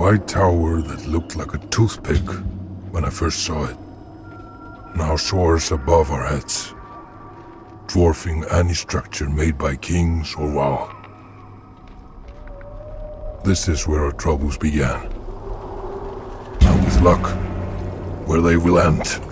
white tower that looked like a toothpick when I first saw it. Now soars above our heads, dwarfing any structure made by kings or varl. This is where our troubles began. And with luck, where they will end.